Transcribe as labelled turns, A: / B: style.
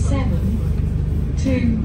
A: seven, two,